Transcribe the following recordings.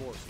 forces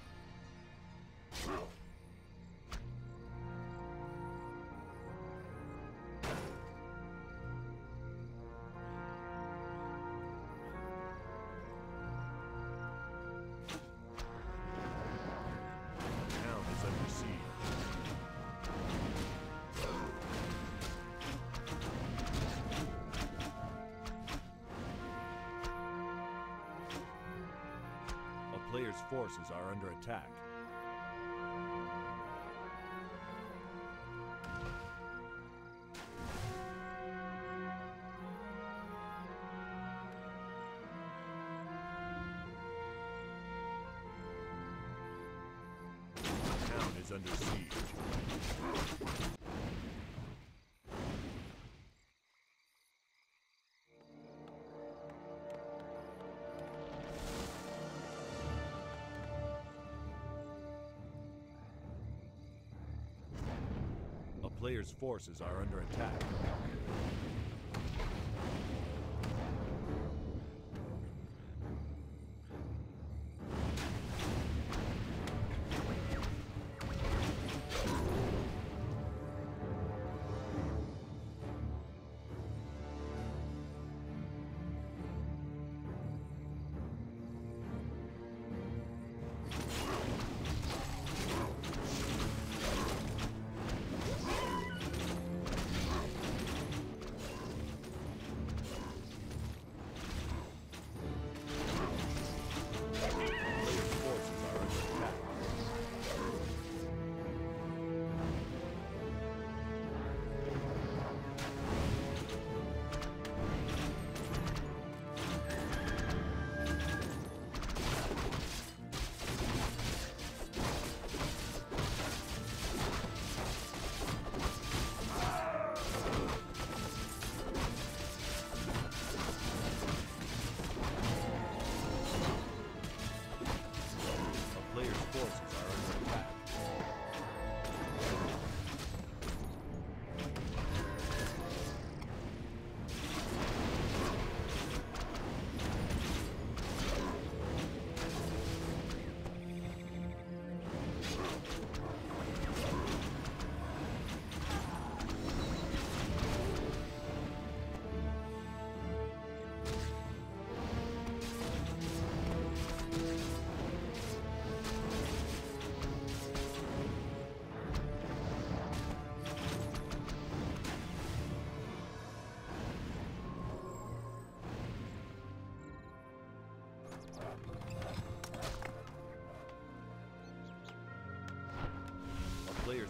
Under siege. A player's forces are under attack.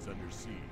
Is under siege.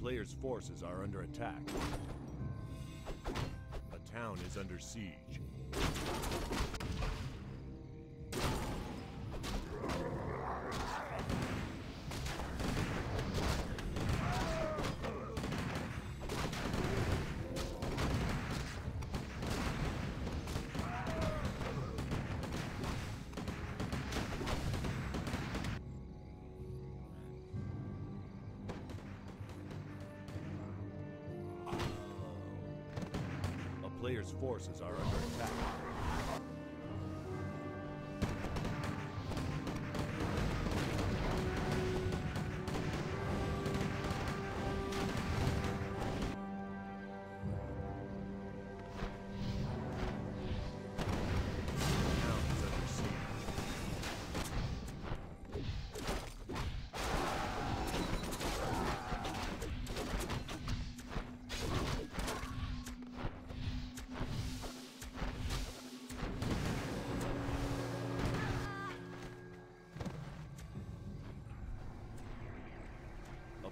Player's forces are under attack. A town is under siege. Player's forces are under attack.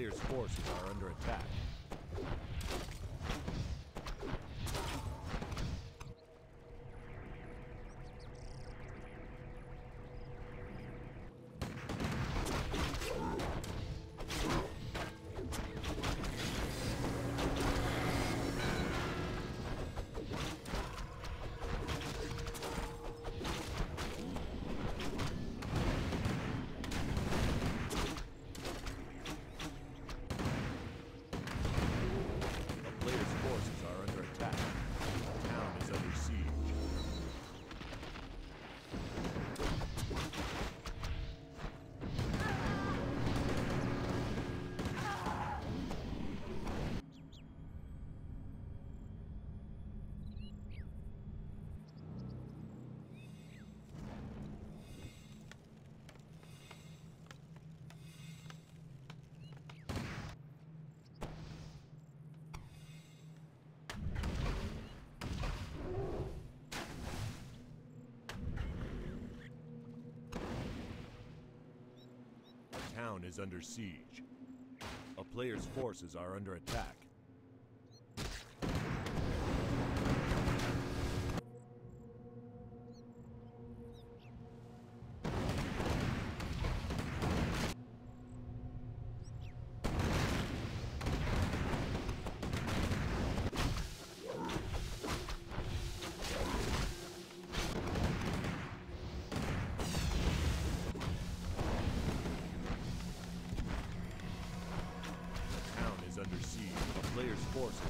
A player's forces are under attack. Town is under siege. A player's forces are under attack. Forces